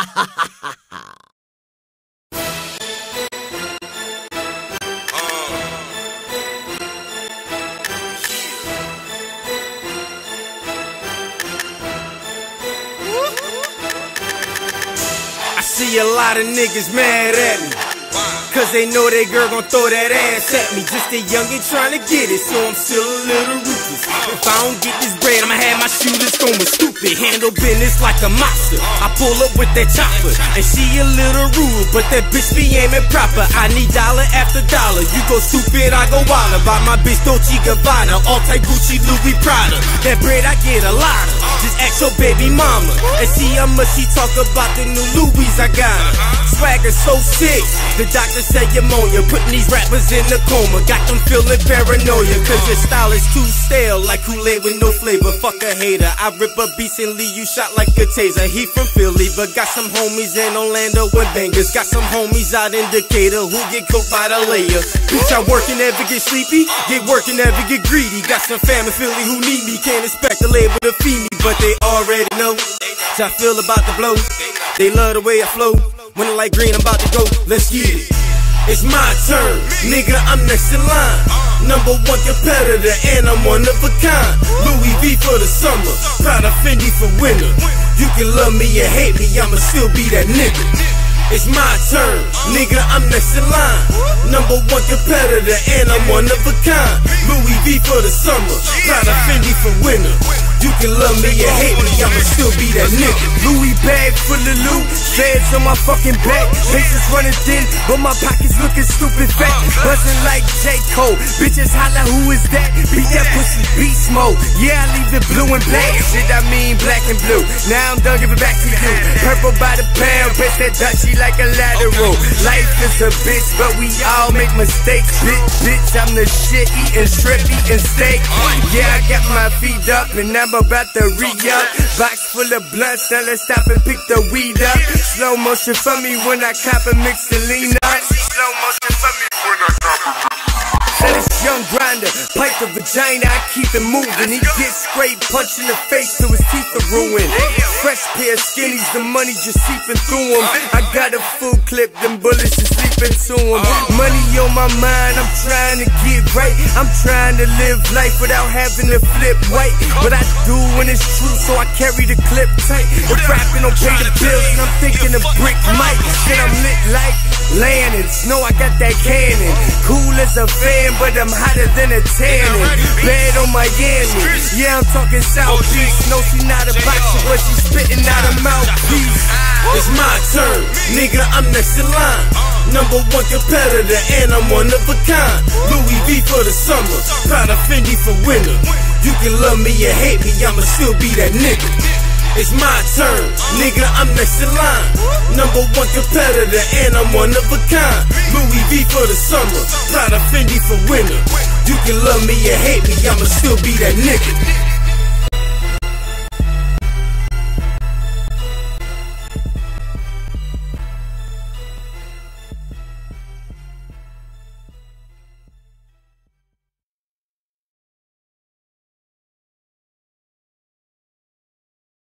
I see a lot of niggas mad at me. Cause they know that girl gon' throw that ass at me. Just a youngin' trying to get it, so I'm still a little ruthless. If I don't get this bread, I'ma have my shooters going stupid. Handle business like a monster. I pull up with that chopper, and she a little rude, but that bitch be aiming proper. I need dollar after dollar. You go stupid, I go wilder. Buy my bitch Dolce Gabbana, all type Gucci, Louis Prada. That bread I get a lot of. Just ask your baby mama and see how much she talk about the new Louis I got. her. Swagger so sick, the doctor said pneumonia. Putting these rappers in a coma, got them feeling paranoia. Cause your style is too stale, like Kool-Aid with no flavor. Fuck a hater, I rip a beast and leave you shot like a taser. He from Philly, but got some homies in Orlando and bangers. Got some homies out in Decatur who get cooked by the layer. Bitch, I work and never get sleepy, get work and never get greedy. Got some fam in Philly who need me, can't expect the label to feed me, but they already know. how I feel about the blow. They love the way I flow. When I like green, I'm about to go. Let's get it. It's my turn, nigga. I'm next in line. Number one competitor, and I'm one of a kind. Louis V for the summer, of Fendi for winter. You can love me or hate me, I'ma still be that nigga. It's my turn, nigga. I'm next in line. Number one competitor, and I'm one of a kind. Louis V for the summer, of Fendi for winter. You can love me or hate me, Still be that nigga. Louis bag full of loot, feds on my fucking back. Faces running thin, but my pockets looking stupid fat. Buzzing like J. Cole, bitches holla, who is that? Beat that pussy beast mode. Yeah, I leave it blue and black. Shit, I mean black and blue. Now I'm done, give it back to you. Purple by the pound, bitch that Dutchie like a lateral. Life is a bitch, but we all make mistakes. Bitch, bitch, I'm the shit, eating shrimp, eating steak. Yeah, I got my feet up, and I'm about to re-up. Box full of blunts, now let's stop and pick the weed up. Slow motion for me when I cop and mix the lean up. Slow motion for me when I cop and Said it's young grinder, pipe the vagina, keep it moving. He gets straight punch in the face till his teeth are ruined. Fresh pair of skinnies, the money just seeping through him. I got a full clip, them bullets just sleeping to him. Money on my mind, I'm trying to get right. I'm trying to live life without having to flip white. But I do when it's true, so I carry the clip tight. If rapping don't pay the bills, and I'm thinking of brick Mike. Shit, I'm lit like Lannons. Know I got that cannon. Cool as a fan, but I'm hotter than a tannin. On Miami. Yeah, I'm talking Southeast. No, she not a boxer, but she spitting out a mouthpiece. It's my turn, nigga. I'm next in line. Number one competitor, and I'm one of a kind. Louis V for the summer, of Fendi for winter. You can love me or hate me, I'ma still be that nigga. It's my turn, nigga. I'm next in line. Number one competitor, and I'm one of a kind. Louis V for the summer, of Fendi for winter. You can love me or hate me, I'ma still be that nigga.